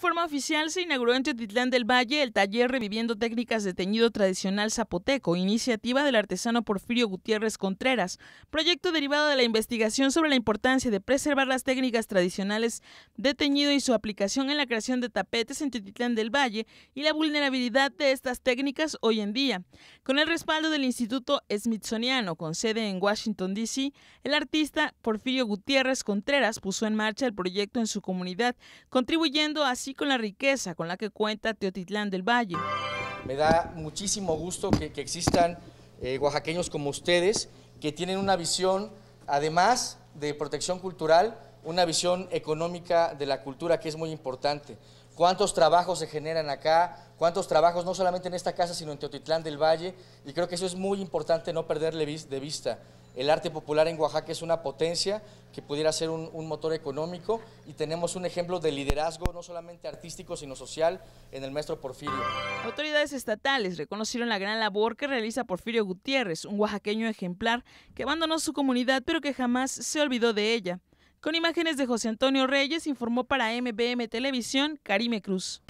forma oficial se inauguró en Teotitlán del Valle el taller Reviviendo Técnicas de Teñido Tradicional Zapoteco, iniciativa del artesano Porfirio Gutiérrez Contreras, proyecto derivado de la investigación sobre la importancia de preservar las técnicas tradicionales de teñido y su aplicación en la creación de tapetes en Teotitlán del Valle y la vulnerabilidad de estas técnicas hoy en día. Con el respaldo del Instituto Smithsoniano, con sede en Washington, D.C., el artista Porfirio Gutiérrez Contreras puso en marcha el proyecto en su comunidad, contribuyendo a así con la riqueza con la que cuenta Teotitlán del Valle. Me da muchísimo gusto que, existan eh, oaxaqueños como ustedes, que tienen una visión, además de protección cultural, una visión económica de la cultura que es muy importante. ¿Cuántos trabajos se generan acá? ¿Cuántos trabajos no solamente en esta casa, sino en Teotitlán del Valle? Y creo que eso es muy importante no perderle de vista. El arte popular en Oaxaca es una potencia que pudiera ser un, motor económico y tenemos un ejemplo de liderazgo no solamente artístico sino social en el maestro Porfirio. Autoridades estatales reconocieron la gran labor que realiza Porfirio Gutiérrez, un oaxaqueño ejemplar que abandonó su comunidad pero que jamás se olvidó de ella. Con imágenes de José Antonio Reyes informó para MBM Televisión Karime Cruz.